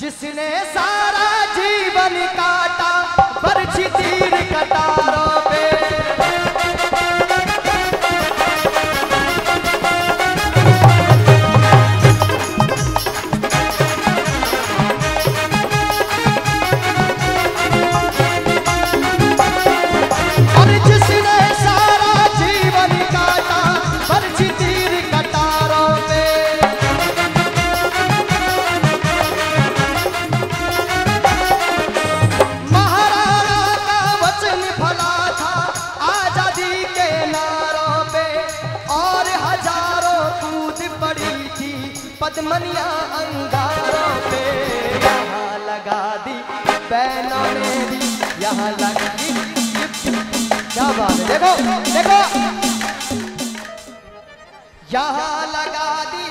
जिसने सारा जीवन काटा पर तीर कटा। दुश्मनिया अंगारों पे। यहाँ लगा दी बैनों मेरी यहाँ लगा दी क्या बात है? देखो देखो। यहाँ लगा दी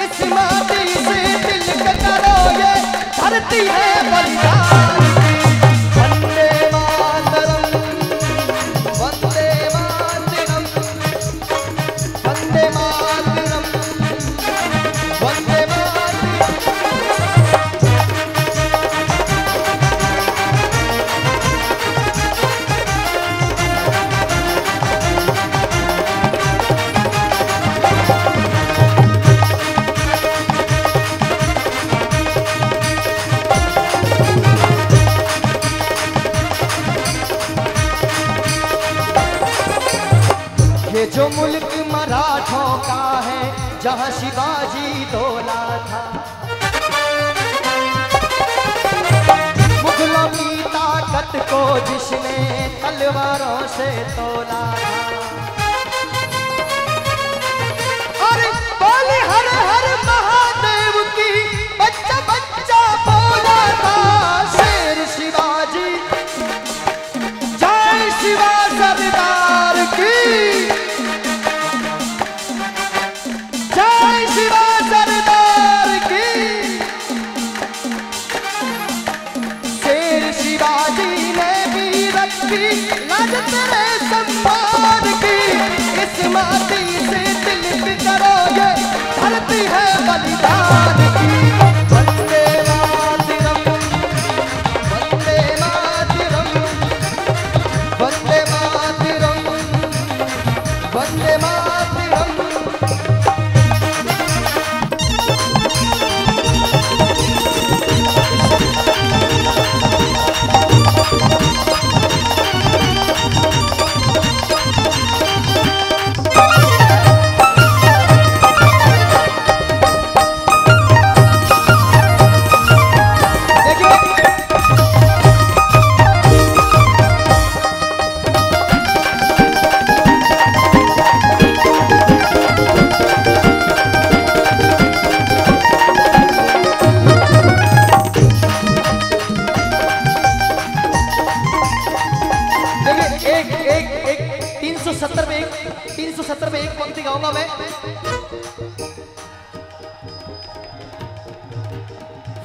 इस माटी से दिल कटा लो ये धरती है बलिदान। जहाँ शिवाजी डोला था। मुगलों की ताकत को जिसने तलवारों से तोला था। अरे बोले हर हर महादेव की बच्चा बच्चा बोला था।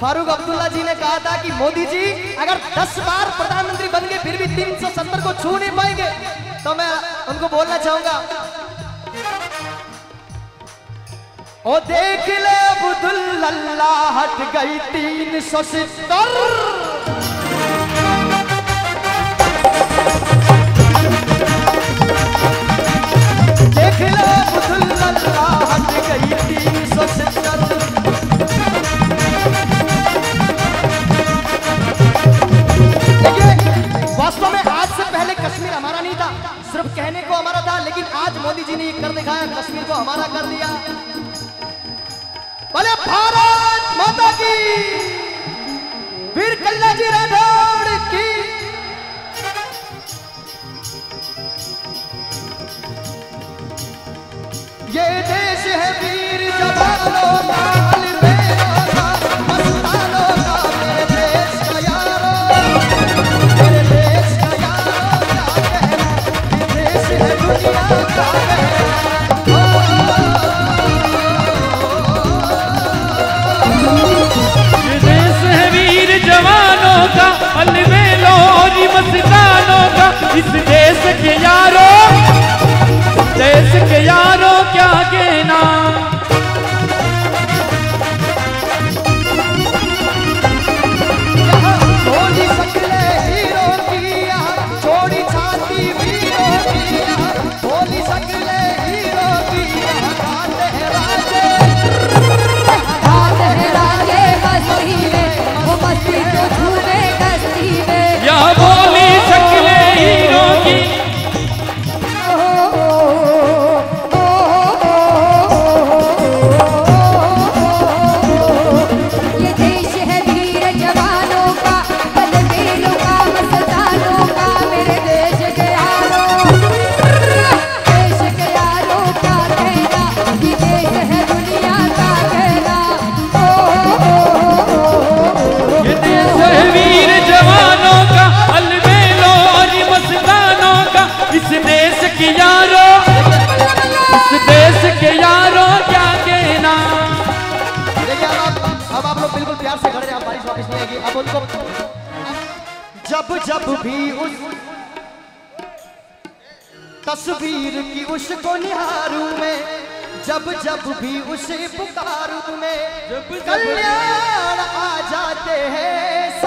फारूक अब्दुल्ला जी ने कहा था कि मोदी जी, अगर 10 बार प्रधानमंत्री बन गए फिर भी 370 को छू नहीं पाएँगे तो मैं उनको बोलना चाहूँगा। ओ देख ले अब्दुल्ला हट गई तीन सौ सत्तर। Paloma. जब भी उस तस्वीर की उसको निहारू में जब जब भी उसे पुकारू में कल्याण आ जाते हैं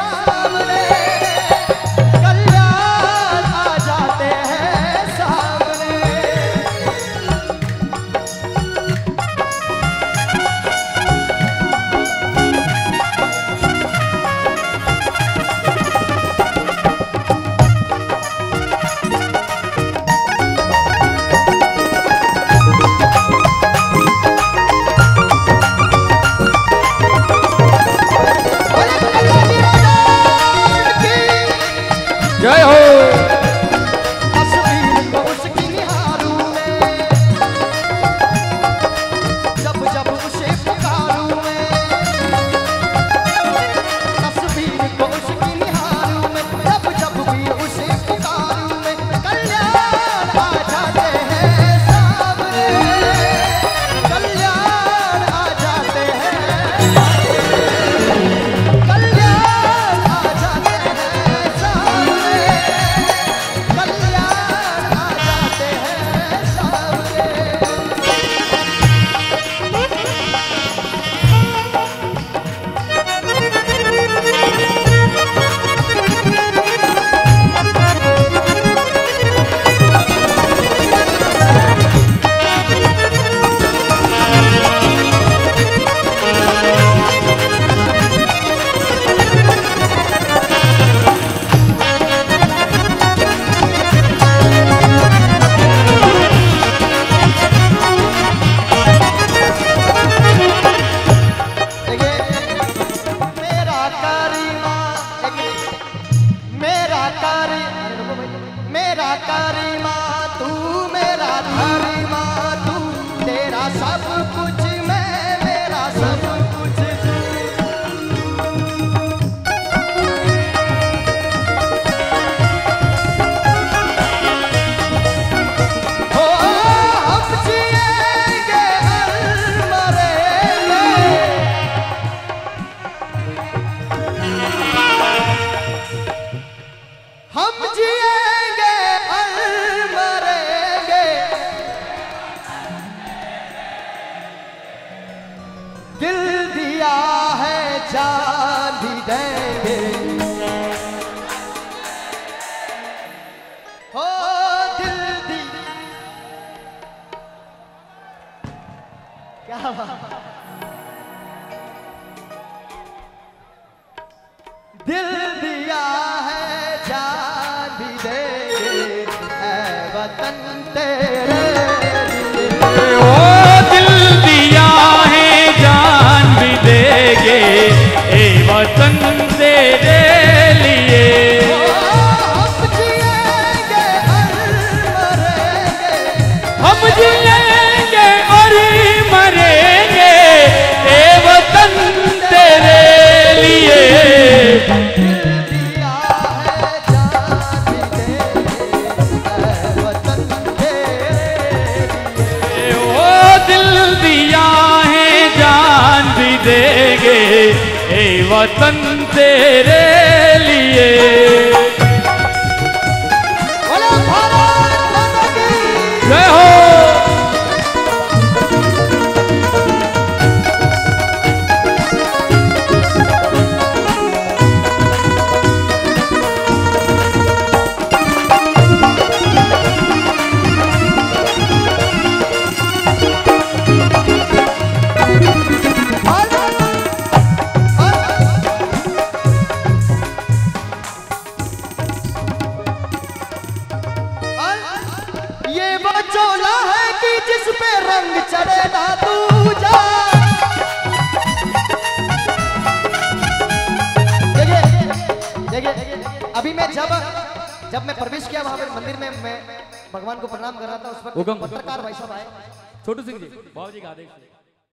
day. वतन तेरे ये वो चोला है कि जिस पे रंग चढ़े ना तू जा देखिए देखिए अभी मैं जब जब मैं प्रवेश किया वहाँ पर मंदिर में मैं भगवान को प्रणाम कर रहा था उस वक्त पत्रकार भाई साहब आए। छोटू सिंह जी बाबू जी का आदेश।